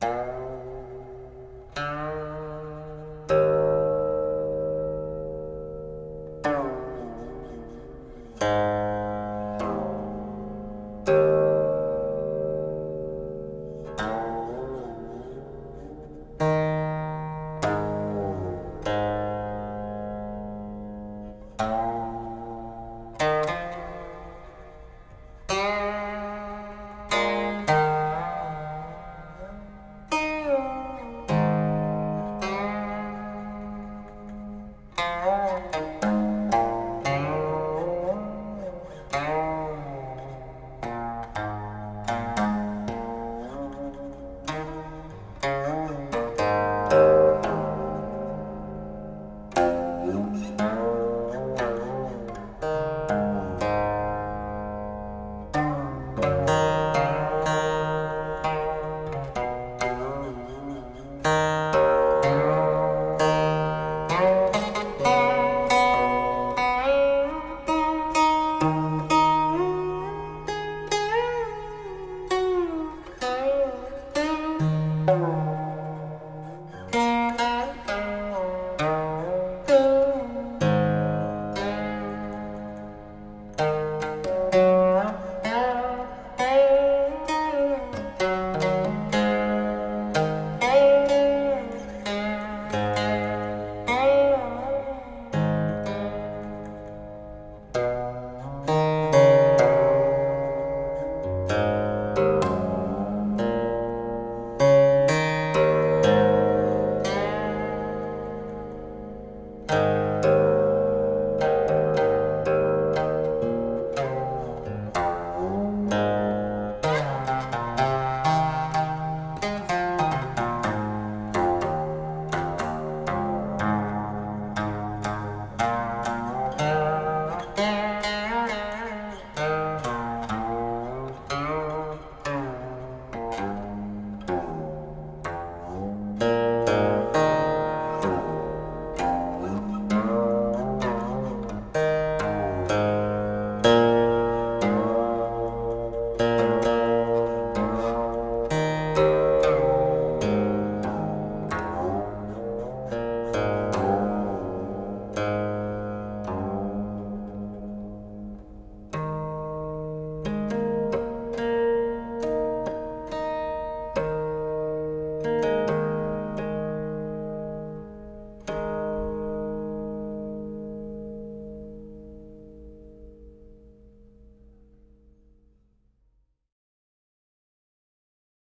thank uh-huh. you Bye.